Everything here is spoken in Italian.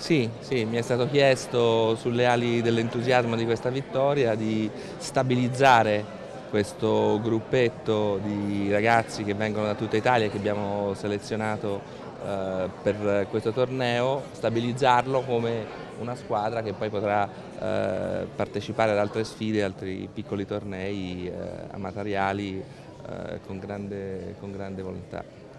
Sì, sì, mi è stato chiesto sulle ali dell'entusiasmo di questa vittoria di stabilizzare questo gruppetto di ragazzi che vengono da tutta Italia e che abbiamo selezionato eh, per questo torneo, stabilizzarlo come una squadra che poi potrà eh, partecipare ad altre sfide, altri piccoli tornei eh, amatoriali eh, con grande, con grande volontà.